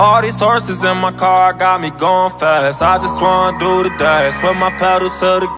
All these horses in my car got me going fast. I just wanna do the dash, put my pedal to the